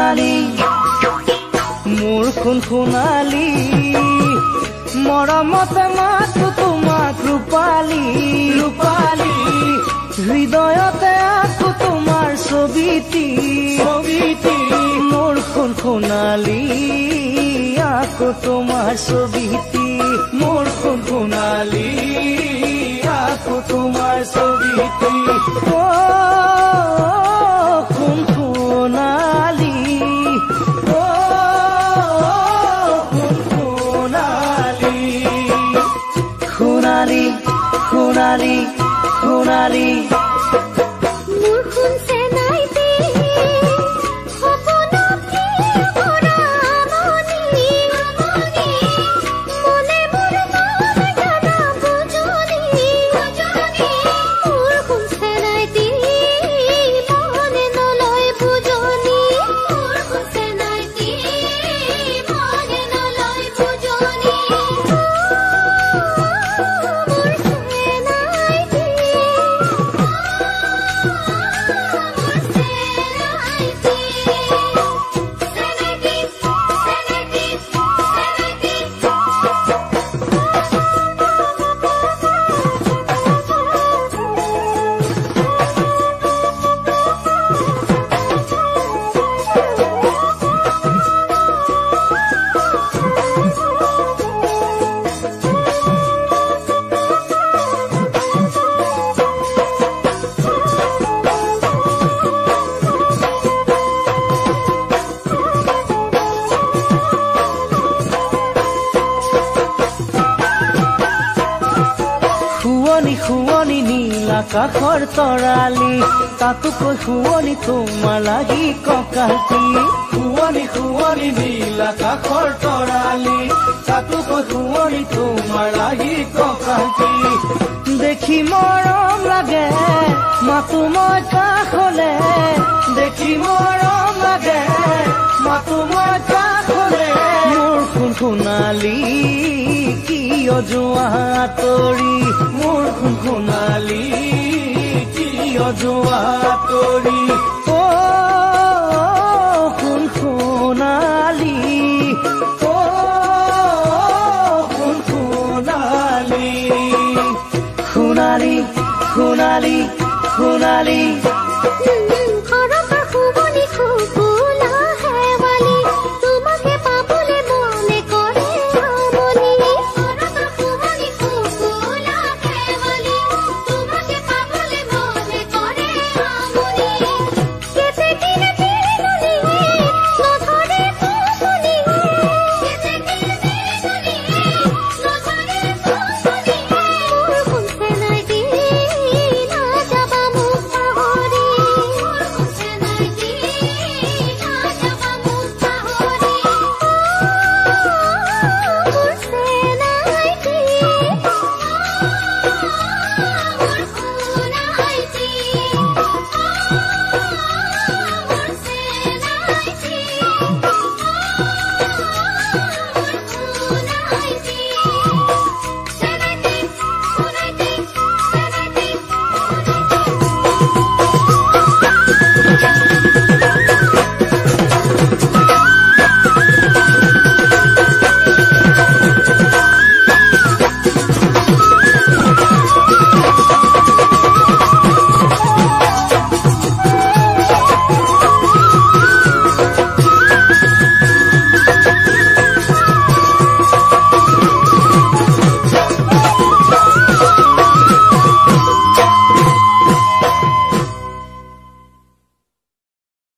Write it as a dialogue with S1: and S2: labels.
S1: সোণালী মোৰ সোণ সোণালী মৰমতে মাতো তোমাক ৰূপালী ৰূপালী হৃদয়তে আকো তোমাৰ ছবিটি ছবিটি মোৰ সোণ সোণালী আকো তোমাৰ ছবিটি মোৰ সোণ সোণালী আকো তোমাৰ ছবিটি সোণালী শুৱনি নীল আকাশৰ তৰালি তাতোকৈ শুৱনি তোমাৰ লাগি ককাতি শুৱনি শুৱনি নীল আকাশৰ তৰালি তাতোকৈ শুৱনি তোমাৰ লাগি ককাতি দেখি মৰম লাগে মাতো মই কাষলে। দেখি মৰম লাগে মাতো মই কাষলে। মোৰ সোণ সোণালী কিয় যোৱা তৰি মোৰ সোণালী কিয় যোৱা সোণালী। সোণালী সোণালী সোণালী।